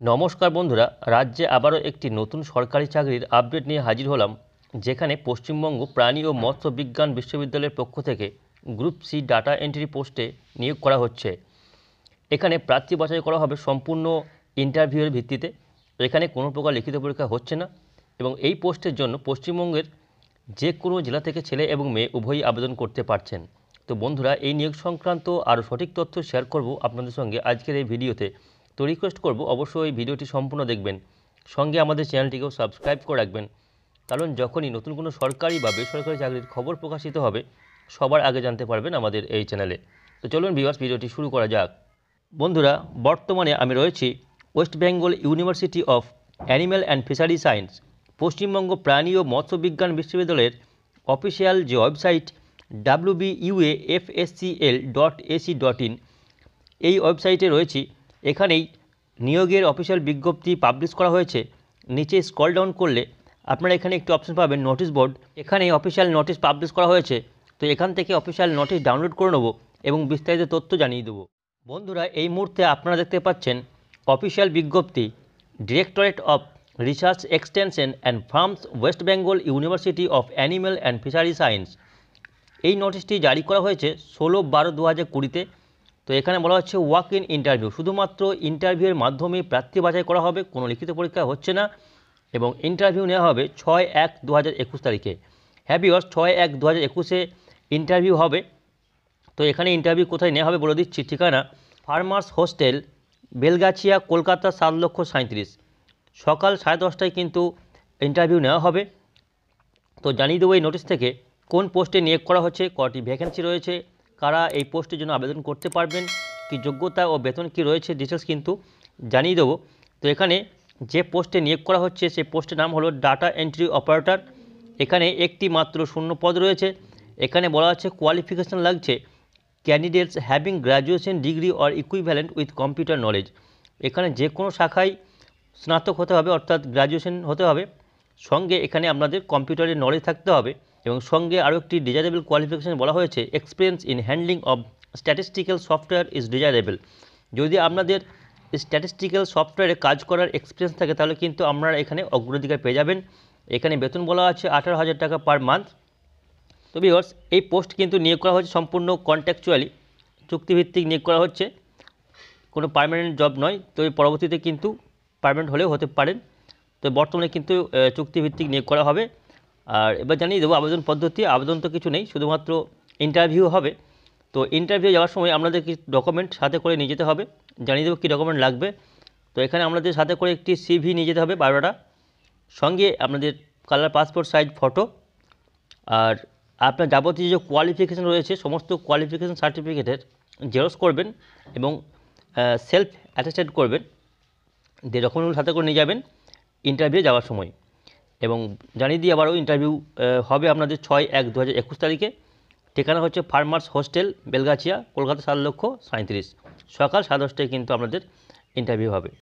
নমস্কার বন্ধুরা, রাজ্যে আবারও একটি নতুন সরকারি চাকরির আপডেট নিয়ে হাজির হলাম, যেখানে পশ্চিমবঙ্গ প্রাণী ও মৎস্য বিজ্ঞান বিশ্ববিদ্যালয়ের পক্ষ থেকে গ্রুপ সি ডাটা এন্ট্রি পোস্টে নিয়োগ করা হচ্ছে। এখানে প্রার্থী বাছাই করা হবে সম্পূর্ণ ইন্টারভিউয়ের ভিত্তিতে, এখানে কোনো প্রকার লিখিত পরীক্ষা হচ্ছে না এবং এই পোস্টের জন্য পশ্চিমবঙ্গের যে কোনো জেলা থেকে ছেলে এবং মেয়ে উভয়ই আবেদন করতে পারছেন। তো বন্ধুরা, এই নিয়োগ সংক্রান্ত আরও সঠিক তথ্য শেয়ার করব আপনাদের সঙ্গে আজকের এই ভিডিওতে। তো রিকোয়েস্ট করব, অবশ্যই এই ভিডিওটি সম্পূর্ণ দেখবেন। সঙ্গে আমাদের চ্যানেলটিকেও সাবস্ক্রাইব করে রাখবেন। কারণ যখনই নতুন কোনো সরকারি বা বেসরকারি চাকরির খবর প্রকাশিত হবে, সবার আগে জানতে পারবেন আমাদের এই চ্যানেলে তো চলুন ভিউয়ার্স ভিডিওটি শুরু করা যাক। বন্ধুরা, বর্তমানে আমি রয়েছি West Bengal University of Animal and Fishery Science Paschimbanga প্রাণী ও মৎস্য বিজ্ঞান বিশ্ববিদ্যালয়ের অফিসিয়াল যে website W B UA F S C L dot AC dot in এই ওয়েবসাইটে রয়েছি এখানেই নিয়োগের অফিসিয়াল বিজ্ঞপ্তি পাবলিশ করা হয়েছে। নিচে স্ক্রল ডাউন করলে আপনারা এখানে একটি অপশন পাবেন নোটিশ বোর্ড এখানে অফিসিয়াল নোটিশ পাবলিশ করা হয়েছে। তো এখান থেকে অফিসিয়াল নোটিশ ডাউনলোড করে নেব এবং বিস্তারিত তথ্য জানিয়ে দেবো। বন্ধুরা, এই মুহূর্তে আপনারা দেখতে পাচ্ছেন অফিসিয়াল বিজ্ঞপ্তি Directorate of Research Extension and Farms West Bengal University of Animal and Fishery Science এই নোটিশটি জারি করা হয়েছে ষোলো বারো দু হাজার কুড়িতে। তো এখানে বলা হচ্ছে ওয়াক ইন ইন্টারভিউ শুধুমাত্র ইন্টারভিউয়ের মাধ্যমে প্রার্থী বাছাই করা হবে, কোনো লিখিত পরীক্ষা হচ্ছে না এবং ইন্টারভিউ নেওয়া হবে ছয় এক দু হাজার একুশ তারিখে। হ্যাঁ বিয়স ছয় এক দু হাজার একুশে ইন্টারভিউ হবে। তো এখানে ইন্টারভিউ কোথায় নেওয়া হবে বলে দিচ্ছি ঠিকানা ফার্মার্স হোস্টেল বেলগাছিয়া, কলকাতা, সাত লক্ষ সাঁত্রিশ সকাল সাড়ে দশটায় কিন্তু ইন্টারভিউ নেওয়া হবে। তো জানিয়ে দেবো এই নোটিশ থেকে কোন পোস্টে নিয়োগ করা হচ্ছে, কটি ভ্যাকেন্সি রয়েছে কারা এই পোস্টের জন্য আবেদন করতে পারবেন? কি যোগ্যতা ও বেতন কি রয়েছে? ডিটেলস কিন্তু জানিয়ে দেবো। তো এখানে যে পোস্টে নিয়োগ করা হচ্ছে, সেই পোস্টের নাম হলো ডাটা এন্ট্রি অপারেটর এখানে একটি মাত্র শূন্য পদ রয়েছে। এখানে বলা হচ্ছে কোয়ালিফিকেশান লাগছে। Candidates having graduation degree or equivalent with computer knowledge এখানে যে কোনো শাখায় স্নাতক হতে হবে, অর্থাৎ গ্র্যাজুয়েশন হতে হবে। সঙ্গে এখানে আপনাদের কম্পিউটারের নলেজ থাকতে হবে। এবং সঙ্গে আরও একটি ডিজারেবল কোয়ালিফিকেশান বলা হয়েছে experience in handling of statistical software is desirable যদি আপনাদের স্ট্যাটিস্টিক্যাল সফটওয়্যারে কাজ করার এক্সপিরিয়েন্স থাকে, তাহলে কিন্তু আপনারা এখানে অগ্রাধিকার পেয়ে যাবেন। এখানে বেতন বলা আছে আঠারো হাজার টাকা পার মান্থ তো ভিওর্স এই পোস্ট কিন্তু নিয়োগ করা হচ্ছে সম্পূর্ণ কন্ট্যাকচুয়ালি চুক্তিভিত্তিক নিয়োগ করা হচ্ছে। কোনো পারমানেন্ট জব নয়, তো পরবর্তীতে কিন্তু পারমানেন্ট হলেও হতে পারেন তো বর্তমানে কিন্তু চুক্তিভিত্তিক নিয়োগ করা হবে। আর এবার জানিয়ে দেবো আবেদন পদ্ধতি, আবেদন তো কিছু নেই, শুধুমাত্র ইন্টারভিউ হবে। তো ইন্টারভিউ যাওয়ার সময় আপনাদের কি ডকুমেন্ট সাথে করে নিয়ে যেতে হবে। জানিয়ে দেবো কী ডকুমেন্ট লাগবে। তো এখানে আপনাদের সাথে করে একটি সিভি নিয়ে যেতে হবে বারোটা। সঙ্গে আপনাদের কালার পাসপোর্ট সাইজ ফটো আর আপনার যাবতীয় যে কোয়ালিফিকেশান রয়েছে, সমস্ত কোয়ালিফিকেশান সার্টিফিকেটের জেরক্স করবেন এবং সেলফ অ্যাটেস্টেড করবেন। যে ডকুমেন্টগুলো সাথে করে নিয়ে যাবেন ইন্টারভিউ যাওয়ার সময়। এবং জানিয়ে দিই আবারও ইন্টারভিউ হবে আপনাদের ছয় এক দু তারিখে। ঠিকানা হচ্ছে ফার্মার্স হোস্টেল বেলগাছিয়া, কলকাতা সাত লক্ষ সাঁত্রিশ সকাল সাড়ে দশটায় কিন্তু আপনাদের ইন্টারভিউ হবে।